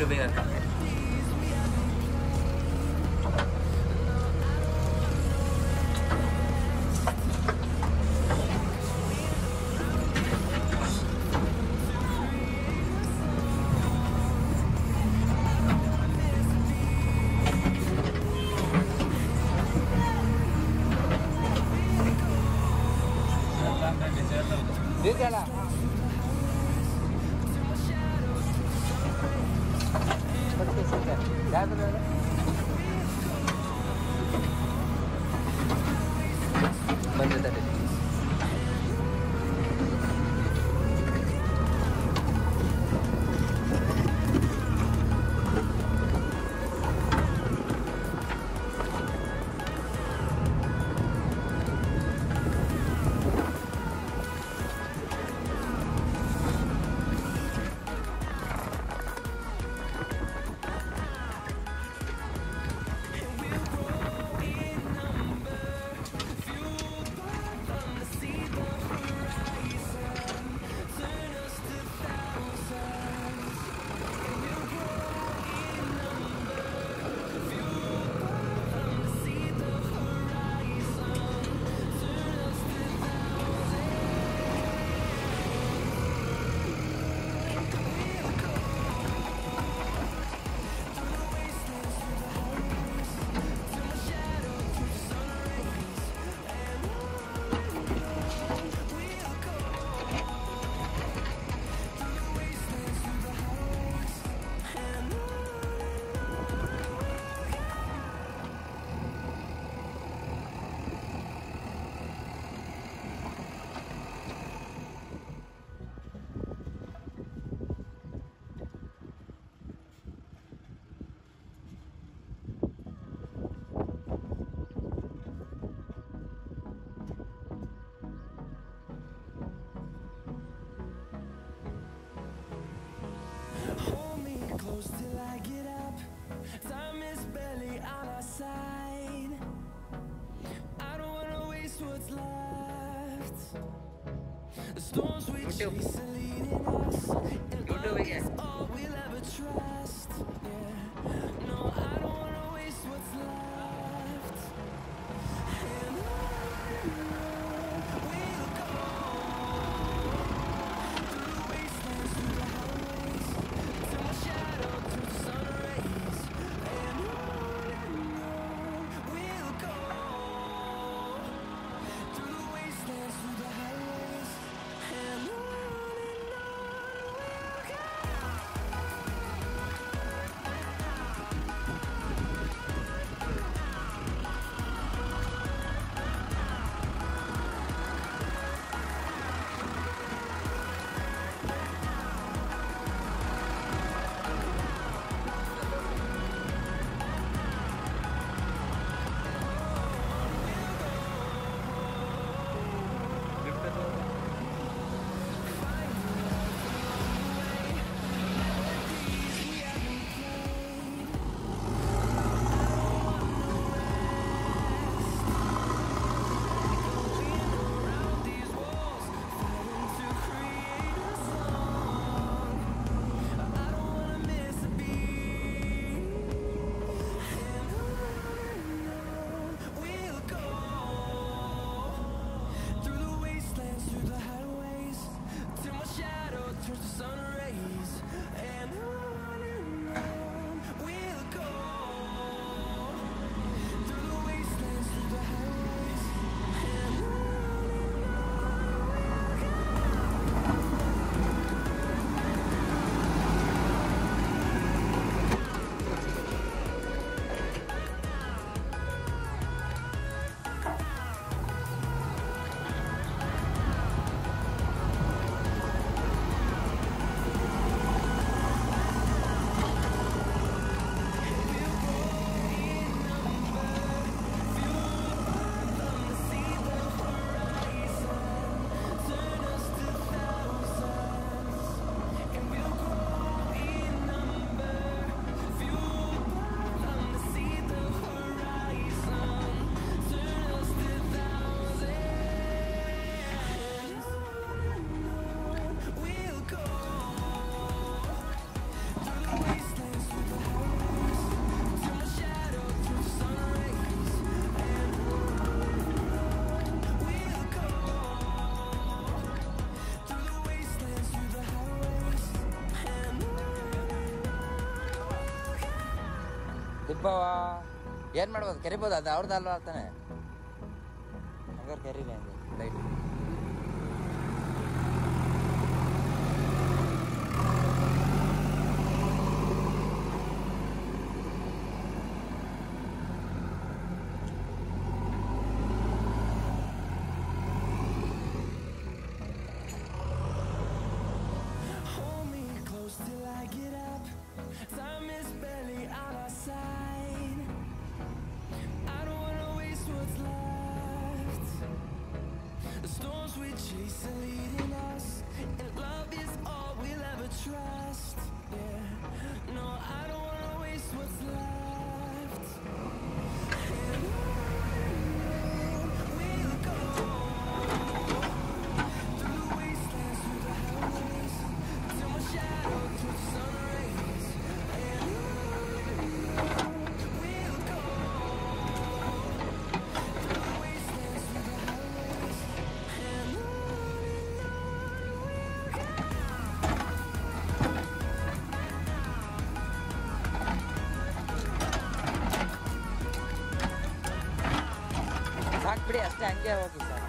这边有打。出たり storms we chase we ಭಾವ ಏನು ಮಾಡ್ಬೋದು? ಕರಿಬೋದು ಅದು ಅವ್ರದ್ದು ಅಲ್ವಾ ತಾನೆ? ಹಂಗಾರೆ ಕರೀಲಿ ಹಂಗೆ ಲೈಟ್. Chase leading us, இப்படி அஷ்ட அஞ்சே ஓகே சார்